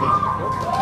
ます。